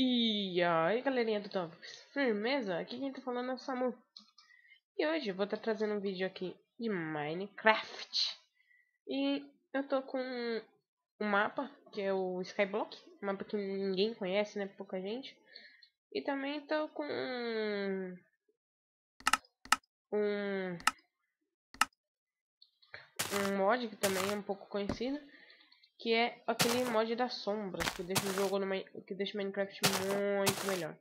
E aí galerinha do Tops, firmeza? Aqui quem tá falando é o Samu E hoje eu vou estar tá trazendo um vídeo aqui de Minecraft E eu tô com um mapa, que é o Skyblock mapa que ninguém conhece, né, pouca gente E também tô com. Um, um mod que também é um pouco conhecido que é aquele mod das sombras, que deixa o jogo que deixa o Minecraft muito melhor.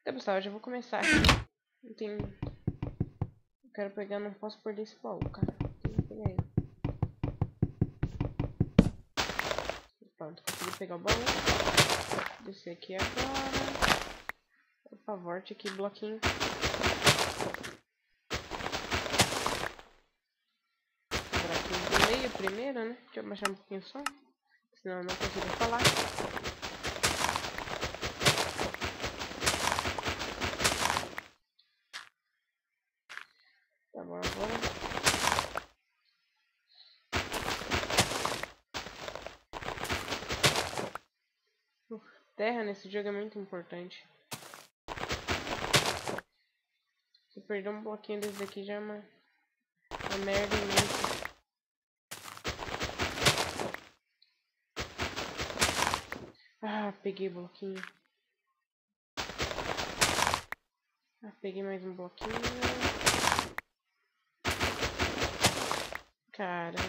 Então pessoal, eu já vou começar aqui. Não tem... Eu quero pegar, não posso perder esse baú, cara. Tem pegar ele. Pronto, consegui pegar o baú. Descer aqui agora. Por favor, aqui bloquinho. Leio primeiro, né? Deixa eu baixar um pouquinho só. Senão eu não consigo falar. Tá bom, agora. terra nesse jogo é muito importante. Se perder um bloquinho desse aqui já é uma, uma merda. Ah, peguei bloquinho. Ah, peguei mais um bloquinho. Caramba.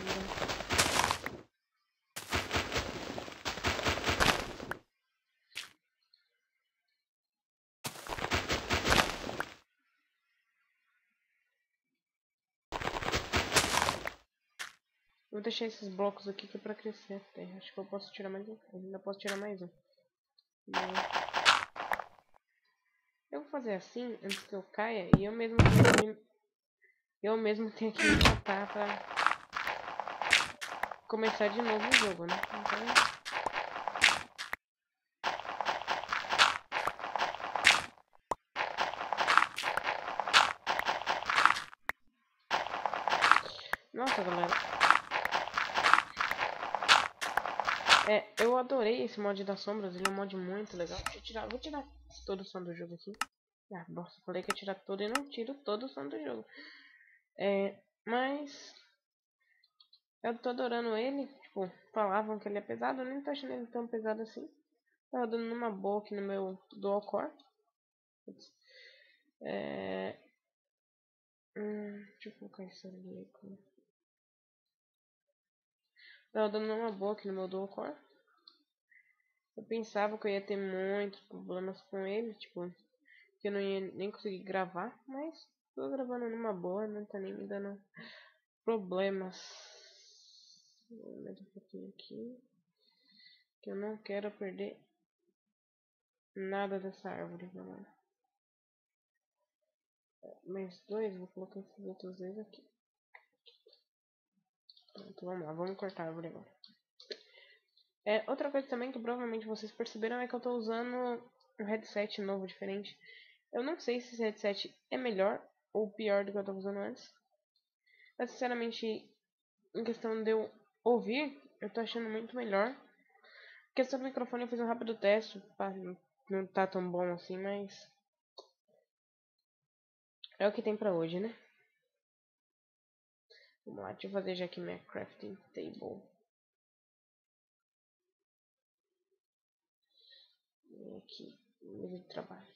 Vou deixar esses blocos aqui que é pra crescer. Acho que eu posso tirar mais um. Ainda posso tirar mais um. Eu vou fazer assim antes que eu caia e eu mesmo tenho que, eu mesmo tenho que me matar pra começar de novo o jogo, né? Então Nossa, galera. É, eu adorei esse mod das sombras, ele é um mod muito legal. Deixa eu tirar, vou tirar todo o som do jogo aqui. Ah, nossa, falei que ia tirar todo e não tiro todo o som do jogo. É, mas eu tô adorando ele. Tipo, falavam que ele é pesado, eu nem tô achando ele tão pesado assim. Tá rodando numa boa aqui no meu dual core. É... Hum, deixa eu colocar isso ali. Tava dando uma boa aqui no meu dual core. Eu pensava que eu ia ter muitos problemas com ele, tipo, que eu não ia nem conseguir gravar, mas tô gravando numa boa, não tá nem me dando problemas. Mais um pouquinho aqui. Que eu não quero perder nada dessa árvore, galera. Mais dois, vou colocar esses outros dois aqui. Pronto, vamos lá, vamos cortar a árvore agora. É, outra coisa também que provavelmente vocês perceberam é que eu estou usando um headset novo, diferente. Eu não sei se esse headset é melhor ou pior do que eu estava usando antes. Mas sinceramente, em questão de eu ouvir, eu estou achando muito melhor. Em questão do microfone eu fiz um rápido teste, não tá tão bom assim, mas... É o que tem pra hoje, né? Vamos lá, deixa eu fazer já aqui minha crafting table. E aqui, mesa de trabalho.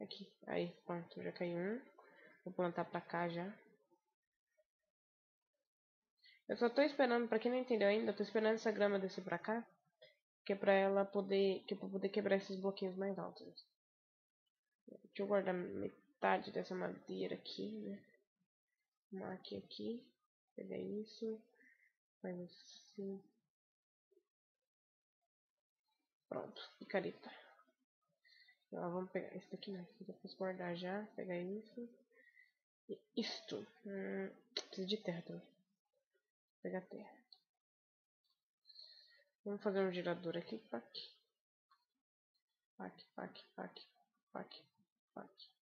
Aqui, aí, pronto, já caiu um. Vou plantar pra cá já. Eu só tô esperando, pra quem não entendeu ainda, tô esperando essa grama descer pra cá. Que é pra ela poder, que é pra poder quebrar esses bloquinhos mais altos. Deixa eu guardar metade dessa madeira aqui, né? Marque aqui. Pegar isso. Faz assim. Pronto, picareta. Então, vamos pegar esse daqui, né? Depois guardar já. Pegar isso. E isto. Hum, preciso de terra também. Vou pegar terra. Vamos fazer um gerador aqui. Pac. Pac, pac, pac, pac, pac.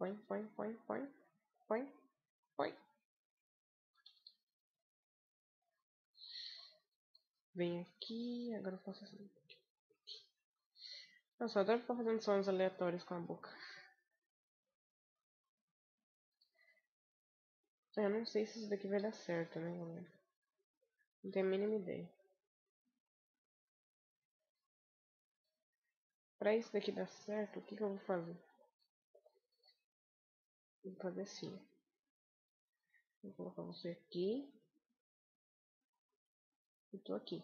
Põe, põe, põe, põe. Põe, põe. Vem aqui, agora eu faço assim. Nossa, eu adoro ficar fazendo sons aleatórios com a boca. Eu não sei se isso daqui vai dar certo, né, galera? Não tenho a mínima ideia. Pra isso daqui dar certo, o que, que eu vou fazer? Vou fazer assim. Vou colocar você aqui. E tô aqui.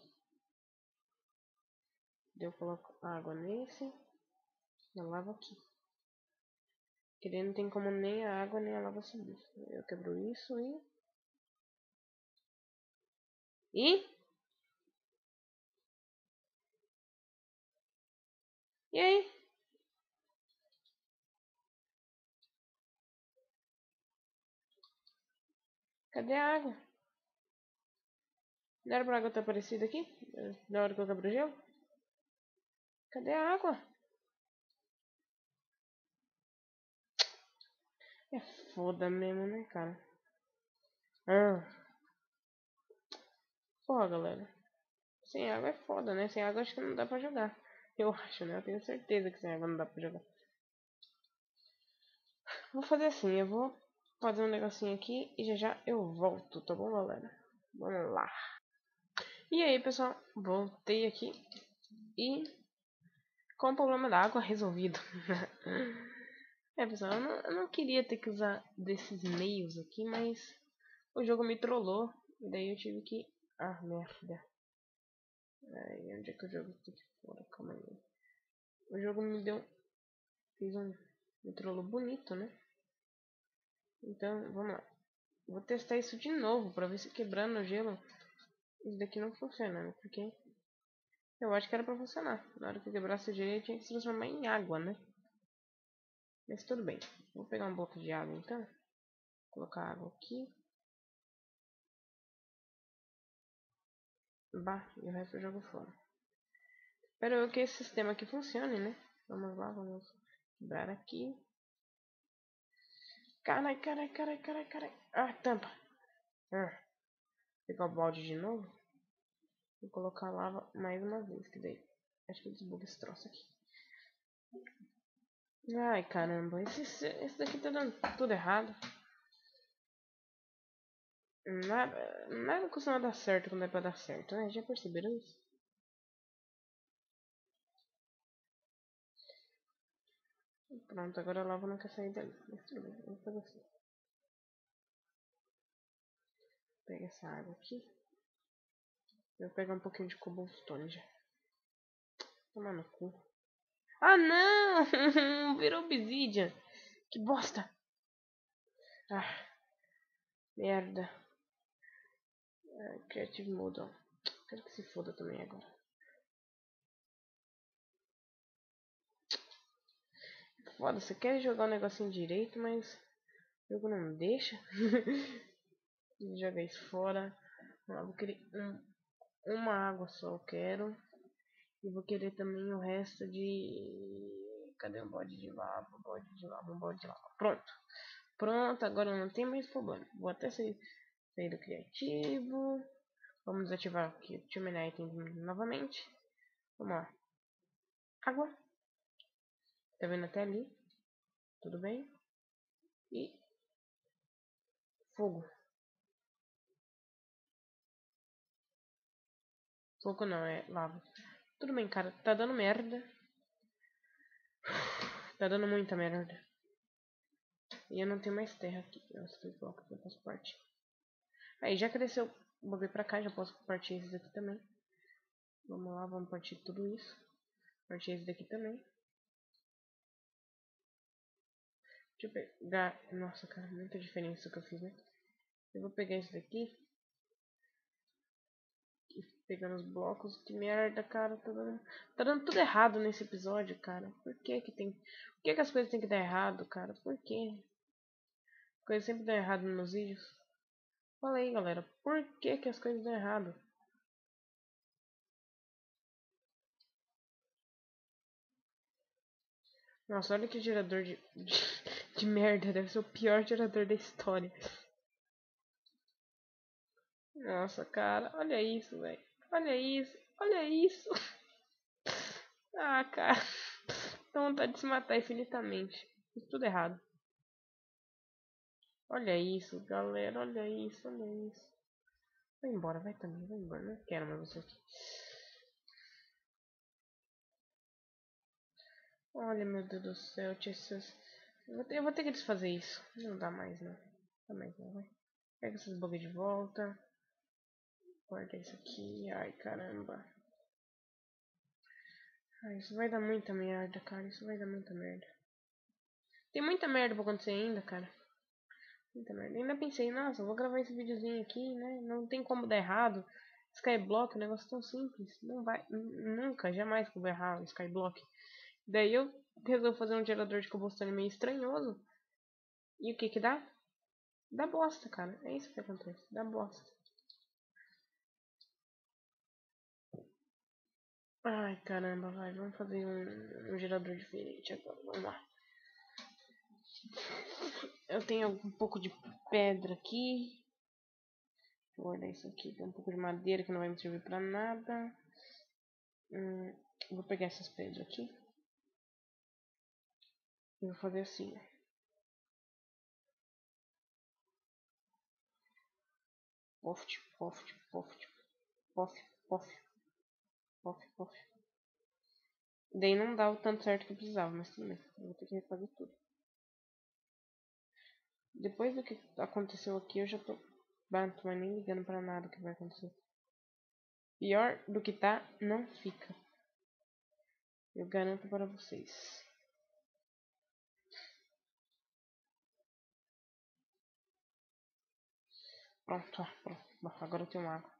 Eu coloco água nesse. Eu lavo aqui. Que daí não tem como nem a água nem a lava subir. Eu quebro isso e... E... E aí? Cadê a água? Não era pra água estar aparecida aqui? Na hora que eu quebro o gelo? Cadê a água? É foda mesmo, né, cara? Ah. Porra, galera. Sem água é foda, né? Sem água acho que não dá pra jogar. Eu acho, né? Eu tenho certeza que sem água não dá pra jogar. Vou fazer assim, eu vou fazer um negocinho aqui e já já eu volto, tá bom, galera? Vamos lá. E aí, pessoal, voltei aqui e com o problema da água resolvido. é, pessoal, eu não, eu não, queria ter que usar desses meios aqui, mas o jogo me trollou e daí eu tive que... Ah, merda. Ai, onde é que o jogo tá aqui fora? Calma aí. O jogo me deu... Fez um... Me trollou bonito, né? Então, vamos lá. Vou testar isso de novo para ver se quebrando o gelo isso daqui não funciona, né? Porque eu acho que era pra funcionar. Na hora que eu quebrasse o gelo, tinha que se transformar em água, né? Mas tudo bem. Vou pegar um bloco de água então. Colocar água aqui. Bah, e o resto eu jogo fora. Espero que esse sistema aqui funcione, né? Vamos lá, vamos quebrar aqui. Carai, carai, carai, carai, carai. Ah, tampa. Ah. Pegar o balde de novo. Vou colocar lava mais uma vez, que daí. Acho que desbuga esse troço aqui. Ai, caramba. Esse, esse daqui tá dando tudo errado. Nada, nada costuma dar certo quando é pra dar certo, né? Já perceberam isso? Pronto, agora a lava não quer sair dali. Mas tudo bem, vamos fazer assim. Pega essa água aqui. Vou pegar um pouquinho de cobblestone já. Toma no cu. Ah não! Virou obsidian. Que bosta. Ah. Merda. Ah, creative mode, ó. Quero que se foda também agora. Foda, você quer jogar o um negocinho direito, mas o jogo não deixa. Joga isso fora. Eu vou querer um, uma água só, eu quero. E vou querer também o resto de... Cadê um bode de lava? Um bode de lava, um bode de lava. Pronto. Pronto, agora não tem mais problema. Vou até sair, sair do criativo. Vamos desativar aqui o Team Item novamente. Vamos lá. Água. Tá vendo até ali? Tudo bem? E fogo. Fogo não, é lava. Tudo bem, cara. Tá dando merda. Tá dando muita merda. E eu não tenho mais terra aqui. Nossa, dois blocos eu posso partir. Aí, já cresceu o bagulho pra cá. Já posso partir esses aqui também. Vamos lá, vamos partir tudo isso. Partir esse daqui também. Deixa eu pegar. Nossa, cara, muita diferença que eu fiz, né? Eu vou pegar esse daqui. E pegando os blocos. Que merda, cara. Tá dando, tá dando tudo errado nesse episódio, cara. Por que que tem. Por que que as coisas tem que dar errado, cara? Por que? As coisas sempre dão errado nos meus vídeos. Fala aí, galera. Por que que as coisas dão errado? Nossa, olha que gerador de, de, de merda. Deve ser o pior gerador da história. Nossa, cara. Olha isso, velho. Olha isso. Olha isso. Ah, cara. Dá vontade de se matar infinitamente. Tudo errado. Olha isso, galera. Olha isso, olha isso. Vai embora, vai também, vai embora. Não quero mais você aqui. Olha, meu Deus do céu, Jesus. Eu vou, ter, que desfazer isso. Não dá mais, não. Dá mais, não, vai. Pega essas bugs de volta. Guarda isso aqui. Ai, caramba. Ai, isso vai dar muita merda, cara. Isso vai dar muita merda. Tem muita merda pra acontecer ainda, cara. Muita merda. Ainda pensei, nossa, vou gravar esse videozinho aqui, né? Não tem como dar errado. Skyblock um negócio tão simples. Não vai. Nunca, jamais que eu vou errar o Skyblock. Daí eu resolvo fazer um gerador de combustão meio estranhoso. E o que que dá? Dá bosta, cara. É isso que acontece. Dá bosta. Ai, caramba, vai. Vamos fazer um, um gerador diferente agora. Vamos lá. Eu tenho um pouco de pedra aqui. Vou guardar isso aqui. Tem um pouco de madeira que não vai me servir pra nada. Hum, vou pegar essas pedras aqui. E vou fazer assim. Poft, poft, poft, pof, pof, pof, pof. Daí não dá o tanto certo que eu precisava, mas tudo bem. Eu vou ter que refazer tudo. Depois do que aconteceu aqui, eu já tô... Não tô mais nem ligando pra nada que vai acontecer. Pior do que tá, não fica. Eu garanto para vocês. Pronto, pronto. Agora eu tenho água.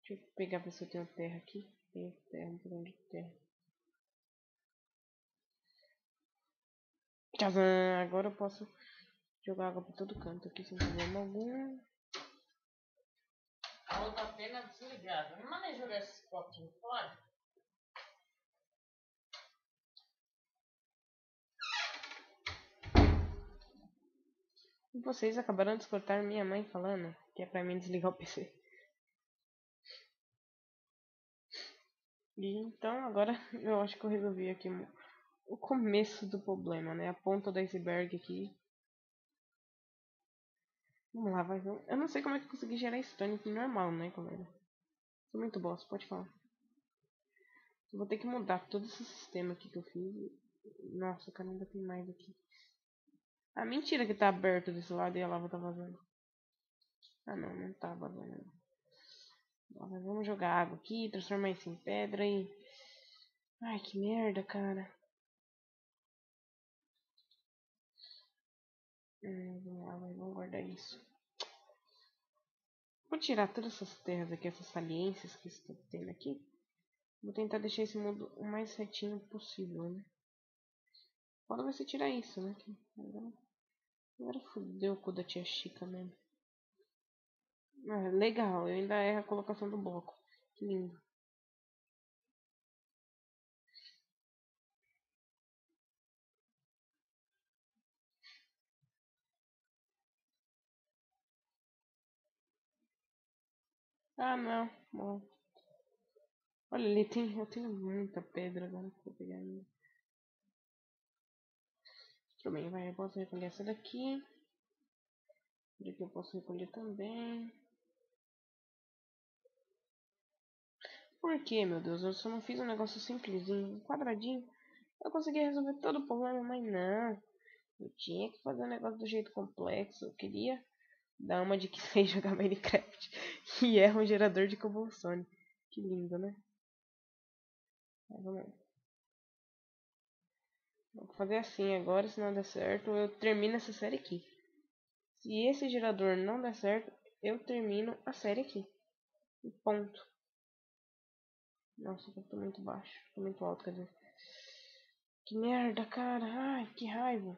Deixa eu pegar ver se eu tenho terra aqui. Tem terra, um pouquinho de terra. Tchazam! Agora eu posso jogar água por todo canto aqui sem problema algum. A outra pena desligada. Não mandei jogar esses potinhos fora? Vocês acabaram de escutar minha mãe falando que é pra mim desligar o PC. E então agora eu acho que eu resolvi aqui o começo do problema, né? A ponta do iceberg aqui. Vamos lá, vai. Eu não sei como é que eu consegui gerar stone normal, né, galera? Sou muito boss, pode falar. Vou ter que mudar todo esse sistema aqui que eu fiz. Nossa, cara, ainda tem mais aqui. Ah, mentira que tá aberto desse lado e a lava tá vazando. Ah, não, não tá vazando. vamos jogar água aqui, transformar isso em pedra e... Ai, que merda, cara. Hum, vamos guardar isso. Vou tirar todas essas terras aqui, essas saliências que estou tendo aqui. Vou tentar deixar esse mundo o mais retinho possível, né? Pode você tirar isso, né? Agora, agora fudeu o cu da tia Chica mesmo. Ah, legal, eu ainda erro a colocação do bloco. Que lindo. Ah, não. Bom. Olha ali, tem, eu tenho muita pedra agora vou pegar ainda. Tudo bem, vai, eu posso recolher essa daqui. Daqui eu posso recolher também. Por que, meu Deus? Eu só não fiz um negócio simplesinho, um quadradinho. Eu consegui resolver todo o problema, mas não. Eu tinha que fazer um negócio do jeito complexo. Eu queria dar uma de que sei jogar Minecraft. E é um gerador de cobblestone. Que lindo, né? Mas vamos lá. Vou fazer assim agora, se não der certo, eu termino essa série aqui. Se esse gerador não der certo, eu termino a série aqui. E ponto. Nossa, eu tô muito baixo. Tô muito alto, quer dizer. Que merda, cara. Ai, que raiva.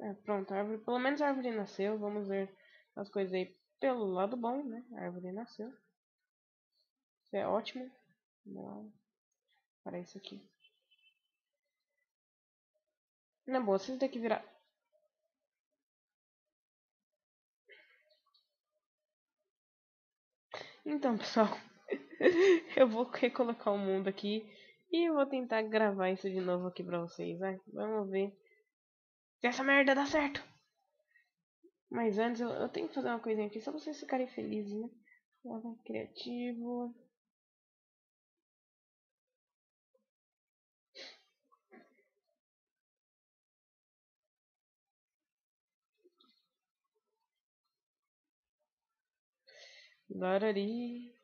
É, pronto, a árvore, pelo menos a árvore nasceu. Vamos ver as coisas aí pelo lado bom, né? A árvore nasceu. Isso é ótimo. Vamos lá. Para isso aqui. Na boa, vocês têm que virar. Então, pessoal, eu vou recolocar o mundo aqui e vou tentar gravar isso de novo aqui pra vocês, vai. Vamos ver se essa merda dá certo. Mas antes eu, eu tenho que fazer uma coisinha aqui só pra vocês ficarem felizes, né? Criativo. Larari.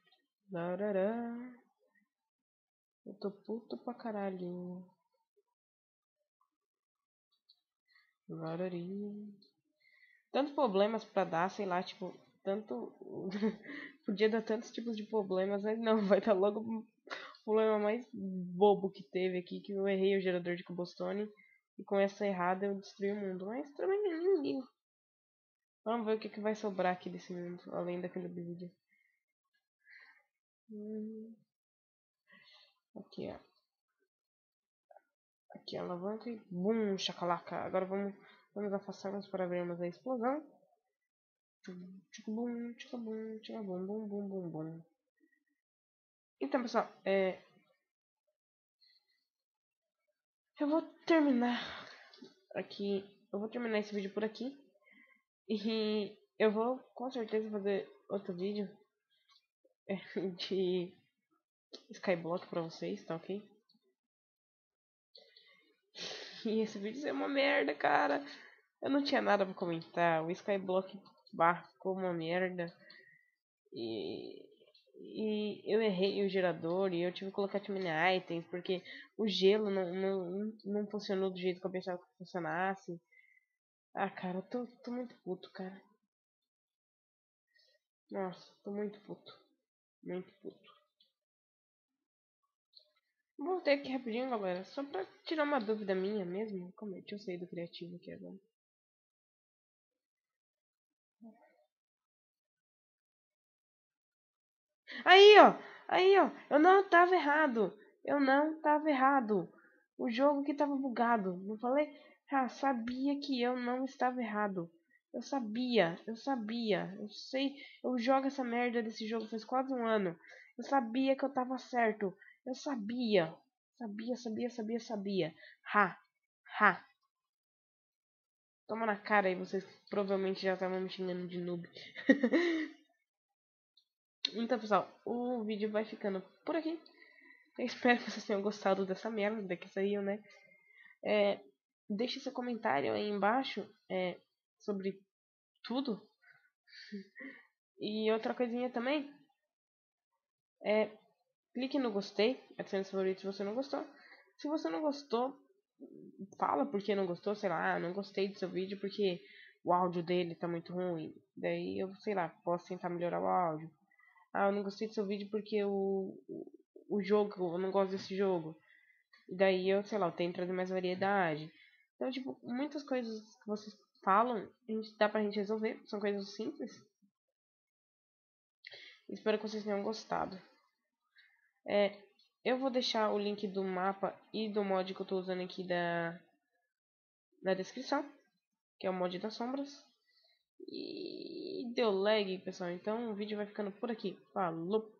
Larará. Eu tô puto pra caralho. Larari. Tantos problemas pra dar, sei lá, tipo, tanto. Podia dar tantos tipos de problemas, mas não, vai dar logo o problema mais bobo que teve aqui, que eu errei o gerador de cobblestone. E com essa errada eu destruí o mundo. Mas também ligo. Vamos ver o que, que vai sobrar aqui desse mundo, além daquele vídeo. Hum. Aqui, ó. Aqui a alavanca e bum, chacalaca. Agora vamos, vamos afastar-nos para vermos a explosão. Tchicabum, tchicabum, tchicabum, bum, bum, bum, bum. Então, pessoal, é... Eu vou terminar aqui. Eu vou terminar esse vídeo por aqui. E eu vou com certeza fazer outro vídeo de Skyblock pra vocês, tá ok? E esse vídeo é uma merda, cara. Eu não tinha nada pra comentar. O Skyblock bar ficou uma merda. E, e eu errei o gerador e eu tive que colocar mini items porque o gelo não, não, não funcionou do jeito que eu pensava que funcionasse. Ah, cara, eu tô, tô muito puto, cara. Nossa, tô muito puto. Muito puto. Voltei aqui rapidinho, galera. Só pra tirar uma dúvida minha mesmo. Como é? Deixa eu sair do criativo aqui agora. Aí, ó. Aí, ó. Eu não tava errado. Eu não tava errado. O jogo que tava bugado. Não falei? Ah, sabia que eu não estava errado. Eu sabia, eu sabia, eu sei, eu jogo essa merda desse jogo faz quase um ano. Eu sabia que eu tava certo. Eu sabia. Sabia, sabia, sabia, sabia. Ha, ha. Toma na cara aí, vocês provavelmente já estavam me xingando de noob. então, pessoal, o vídeo vai ficando por aqui. Eu espero que vocês tenham gostado dessa merda que saiu, né? É, deixe seu comentário aí embaixo é, sobre tudo. E outra coisinha também. É, clique no gostei, adicione favorito se você não gostou. Se você não gostou, fala porque não gostou, sei lá, ah, não gostei do seu vídeo porque o áudio dele tá muito ruim. Daí eu, sei lá, posso tentar melhorar o áudio. Ah, eu não gostei do seu vídeo porque o, o jogo, eu não gosto desse jogo. E daí eu, sei lá, eu tenho que trazer mais variedade. Então, tipo, muitas coisas que vocês falam, a gente, dá pra gente resolver. São coisas simples. Espero que vocês tenham gostado. É, eu vou deixar o link do mapa e do mod que eu estou usando aqui da, na descrição. Que é o mod das sombras. E deu lag, pessoal. Então o vídeo vai ficando por aqui. Falou!